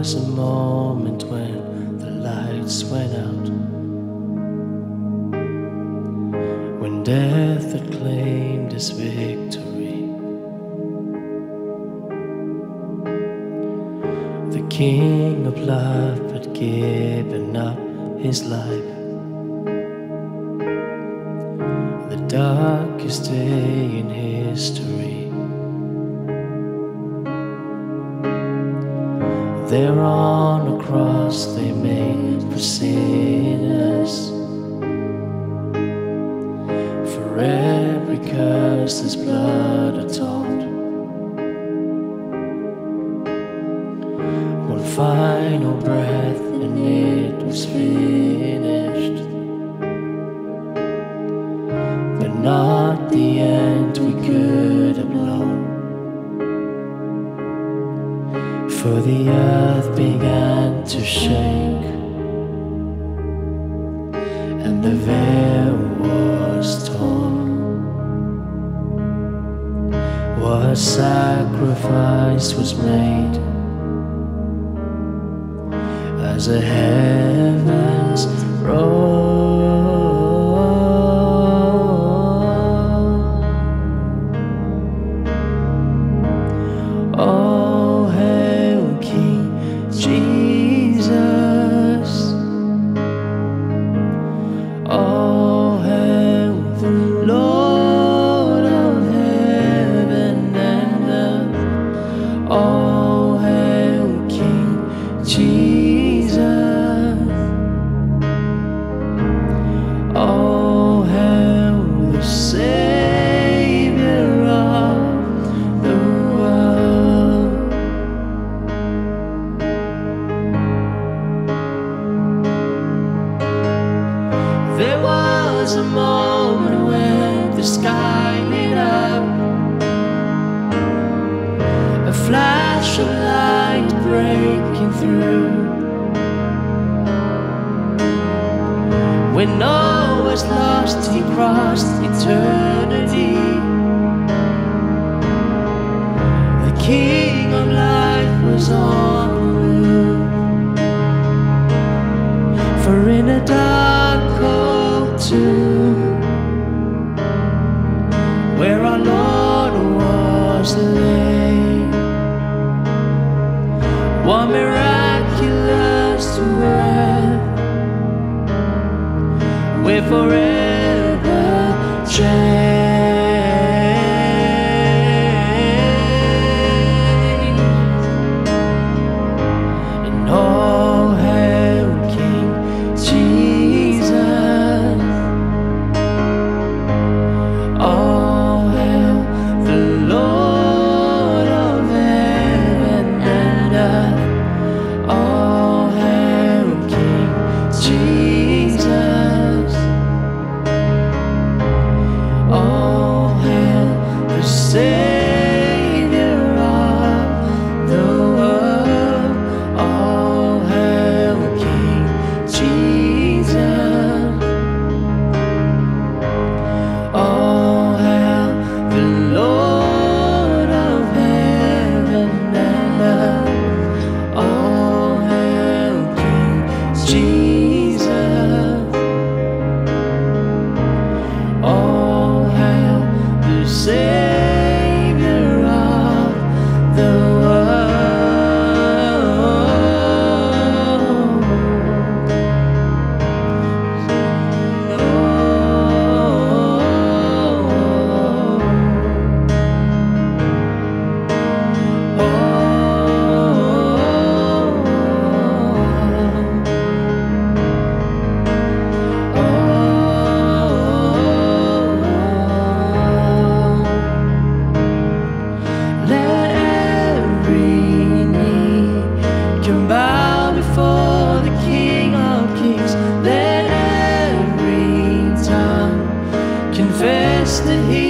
Was a moment when the lights went out, when death had claimed his victory. The King of Love had given up his life. The darkest day in history. There on a cross they made for sinners. For every curse his blood atoned. One final breath and it was finished. For the earth began to shake, and the veil was torn. What sacrifice was made as the heavens roll? Was a moment when the sky lit up, a flash of light breaking through. When all was lost, he crossed eternity. The King of Life was on the move. For in a dark confess that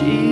Jesus.